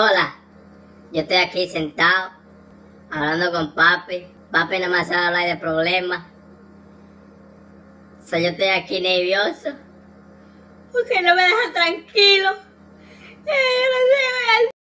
Hola, yo estoy aquí sentado, hablando con papi. Papi no me hace hablar de problemas. So, yo estoy aquí nervioso. Porque no me deja tranquilo.